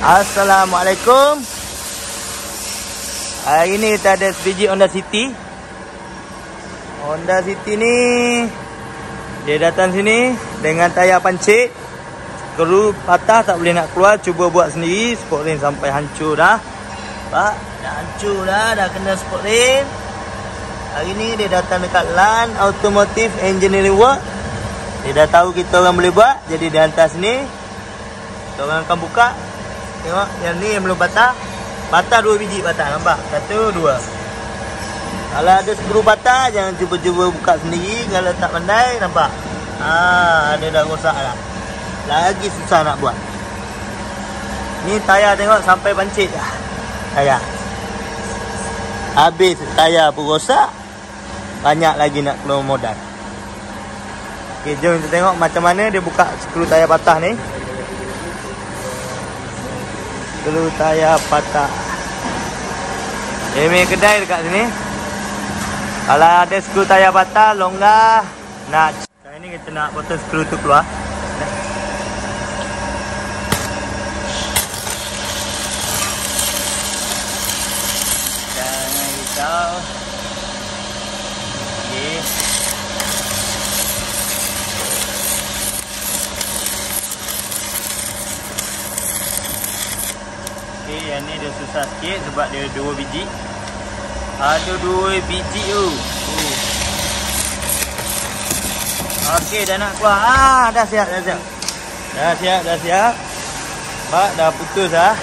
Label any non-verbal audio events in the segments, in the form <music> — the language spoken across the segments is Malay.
Assalamualaikum. Hari ni kita ada sebiji Honda City. Honda City ni dia datang sini dengan tayar pancit. Skru patah tak boleh nak keluar, cuba buat sendiri. Sport ring sampai hancur dah. Pak, dah hancur dah, dah kena sport ring. Hari ni dia datang dekat LAN Automotive Engineering Work. Dia dah tahu kita orang boleh buat, jadi dia hantar sini. Kita orang akan buka Tengok yang ni yang belum patah. Patah dua biji patah nampak? Satu, dua. Kalau ada skru patah jangan cuba-cuba buka sendiri kalau tak pandai nampak. Ha, ada dah rosak dah. Lagi susah nak buat. Ni tayar tengok sampai pancit dah. Tayar. Habis tayar pun rosak. Banyak lagi nak keluar modal. Okey, jom kita tengok macam mana dia buka skru tayar patah ni skru tayar patah. Dia punya kedai dekat sini. Kalau ada skru tayar patah, longgar. Nak sekarang ni kita nak potong skru tu keluar. Jangan risau. Okay. Okey, yang ni dia susah sikit sebab dia dua biji. Ada dua biji tu. Uh. Okey, dah nak keluar. Ah, dah siap, dah siap. Dah siap, dah siap. Pak, dah putus ah.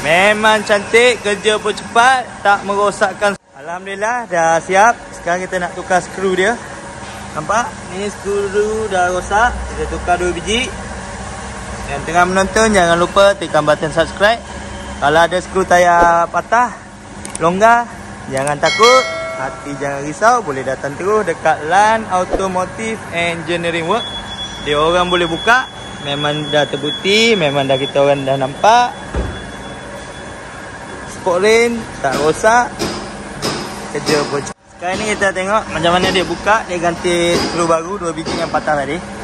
Memang cantik, kerja pun cepat, tak merosakkan. Alhamdulillah, dah siap. Sekarang kita nak tukar skru dia. Nampak? Ni skru dah rosak. Kita tukar dua biji. Yang tengah menonton jangan lupa tekan button subscribe. Kalau ada skru tayar patah, longgar, jangan takut. Hati jangan risau, boleh datang terus dekat LAN Automotive Engineering Work. Dia orang boleh buka. Memang dah terbukti, memang dah kita orang dah nampak. Sport rain, tak rosak. Kerja pun Sekarang ni kita tengok macam mana dia buka. Dia ganti skru baru, dua biji yang patah tadi.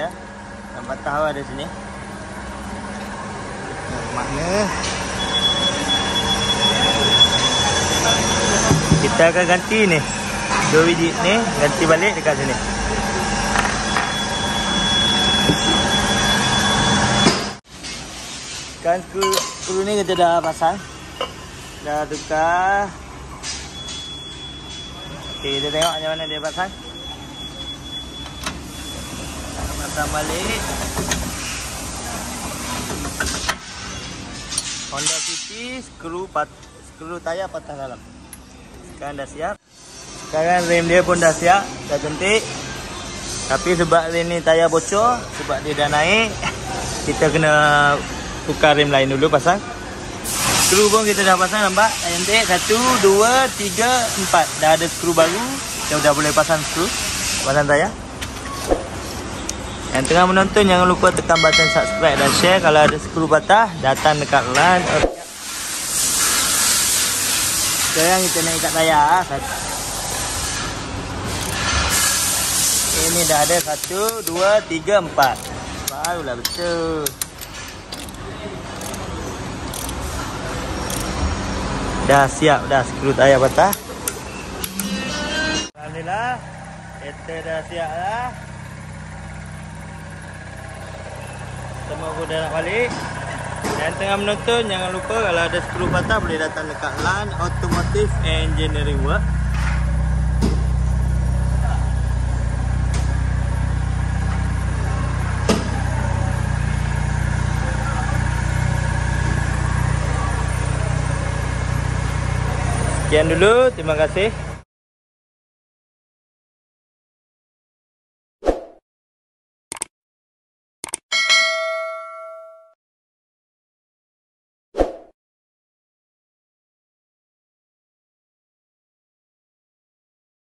dia patah ada sini. Mana? Kita akan ganti ni. Dua biji ni ganti balik dekat sini. Kan skru, skru ni kita dah pasang. Dah tukar. Ok kita tengok macam mana dia pasang pasang balik. Honda City skru pat skru tayar patah dalam. Sekarang dah siap. Sekarang rem dia pun dah siap dah cantik. Tapi sebab rem ni tayar bocor sebab dia dah naik <laughs> kita kena tukar rem lain dulu pasang skru pun kita dah pasang nampak? Cantik. Satu, dua, tiga, empat. Dah ada skru baru kita dah boleh pasang skru. Pasang tayar yang tengah menonton jangan lupa tekan button subscribe dan share kalau ada skru patah datang dekat LAN. Sekarang kita naik kat tayar. Ini dah ada satu, dua, tiga, empat. Barulah betul. Dah siap dah skru tayar patah. Alhamdulillah. Kita dah siap dah. Semua pun dah nak balik. Dan tengah menonton Jangan lupa Kalau ada skru patah Boleh datang dekat LAN Automotive Engineering Work Sekian dulu Terima kasih